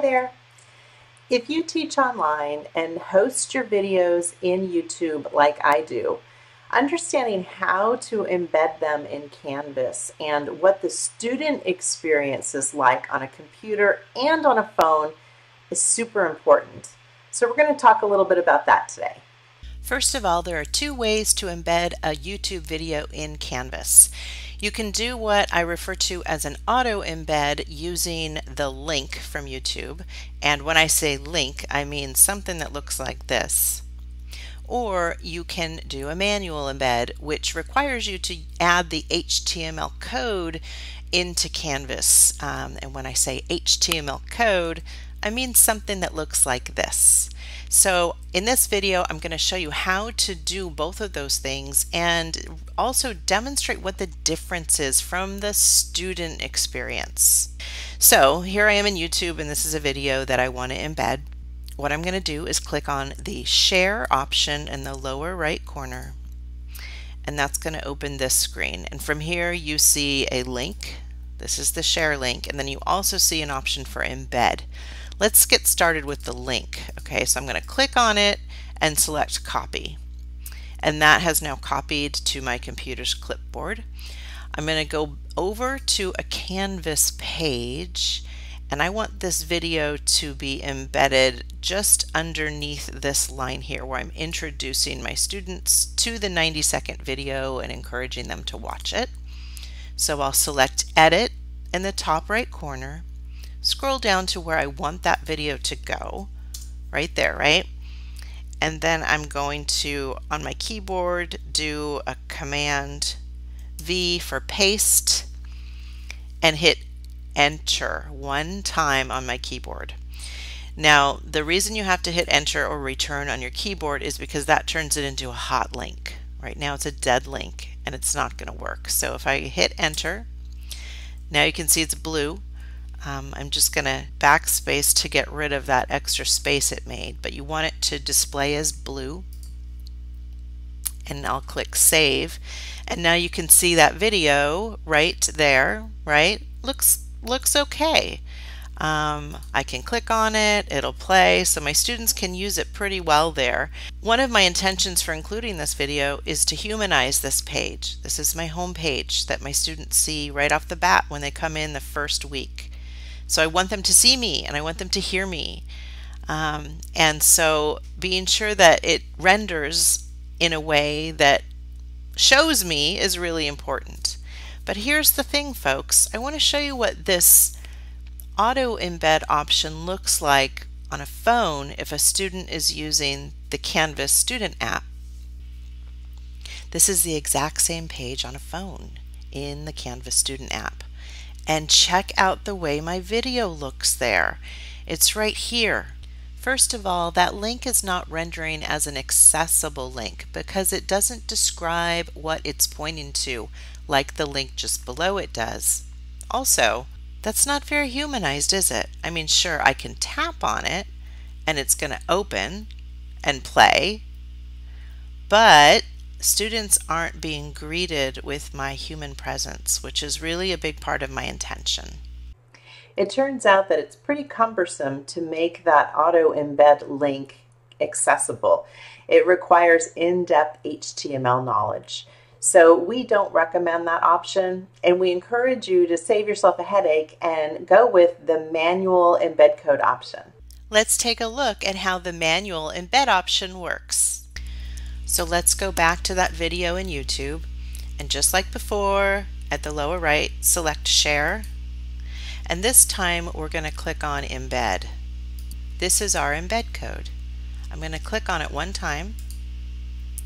there. If you teach online and host your videos in YouTube like I do, understanding how to embed them in Canvas and what the student experience is like on a computer and on a phone is super important. So we're going to talk a little bit about that today. First of all, there are two ways to embed a YouTube video in Canvas. You can do what I refer to as an auto embed using the link from YouTube. And when I say link, I mean something that looks like this. Or you can do a manual embed, which requires you to add the HTML code into Canvas. Um, and when I say HTML code, I mean something that looks like this. So in this video, I'm going to show you how to do both of those things and also demonstrate what the difference is from the student experience. So here I am in YouTube and this is a video that I want to embed. What I'm going to do is click on the share option in the lower right corner and that's going to open this screen. And from here you see a link. This is the share link and then you also see an option for embed. Let's get started with the link. Okay, so I'm going to click on it and select copy. And that has now copied to my computer's clipboard. I'm going to go over to a Canvas page and I want this video to be embedded just underneath this line here where I'm introducing my students to the 90 second video and encouraging them to watch it. So I'll select edit in the top right corner scroll down to where I want that video to go, right there, right? And then I'm going to, on my keyboard, do a Command V for paste and hit enter one time on my keyboard. Now, the reason you have to hit enter or return on your keyboard is because that turns it into a hot link. Right now it's a dead link and it's not going to work. So if I hit enter, now you can see it's blue. Um, I'm just going to backspace to get rid of that extra space it made, but you want it to display as blue. And I'll click save. And now you can see that video right there, right? Looks, looks okay. Um, I can click on it, it'll play, so my students can use it pretty well there. One of my intentions for including this video is to humanize this page. This is my home page that my students see right off the bat when they come in the first week. So I want them to see me and I want them to hear me. Um, and so being sure that it renders in a way that shows me is really important. But here's the thing, folks. I want to show you what this auto embed option looks like on a phone if a student is using the Canvas student app. This is the exact same page on a phone in the Canvas student app and check out the way my video looks there. It's right here. First of all, that link is not rendering as an accessible link because it doesn't describe what it's pointing to like the link just below it does. Also, that's not very humanized, is it? I mean, sure, I can tap on it and it's going to open and play, but students aren't being greeted with my human presence, which is really a big part of my intention. It turns out that it's pretty cumbersome to make that auto embed link accessible. It requires in-depth HTML knowledge. So we don't recommend that option and we encourage you to save yourself a headache and go with the manual embed code option. Let's take a look at how the manual embed option works. So let's go back to that video in YouTube and just like before at the lower right select share and this time we're going to click on embed. This is our embed code. I'm going to click on it one time.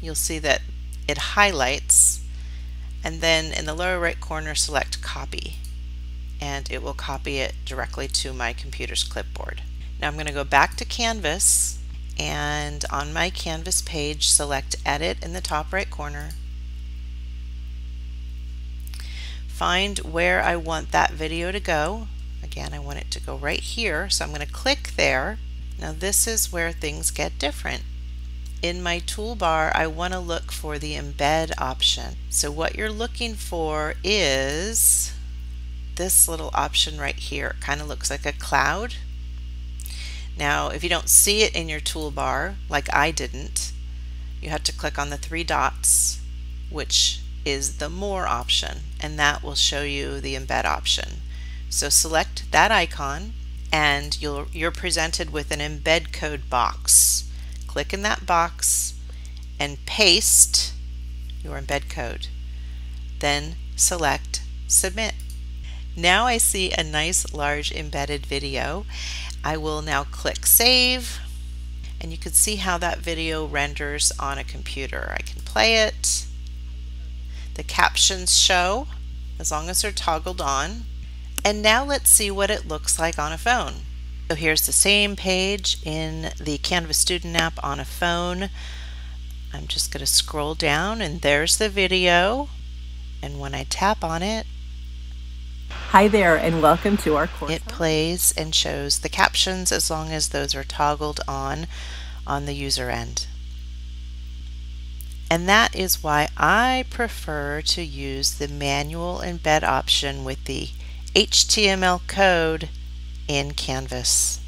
You'll see that it highlights and then in the lower right corner select copy and it will copy it directly to my computer's clipboard. Now I'm going to go back to Canvas and on my Canvas page select edit in the top right corner. Find where I want that video to go. Again I want it to go right here so I'm going to click there. Now this is where things get different. In my toolbar I want to look for the embed option. So what you're looking for is this little option right here. It kind of looks like a cloud Now, if you don't see it in your toolbar, like I didn't, you have to click on the three dots, which is the More option, and that will show you the Embed option. So select that icon, and you'll, you're presented with an embed code box. Click in that box and paste your embed code. Then select Submit. Now I see a nice large embedded video. I will now click Save and you can see how that video renders on a computer. I can play it. The captions show as long as they're toggled on. And now let's see what it looks like on a phone. So here's the same page in the Canvas Student app on a phone. I'm just going to scroll down and there's the video. And when I tap on it, Hi there and welcome to our course. It plays and shows the captions as long as those are toggled on on the user end. And that is why I prefer to use the manual embed option with the HTML code in Canvas.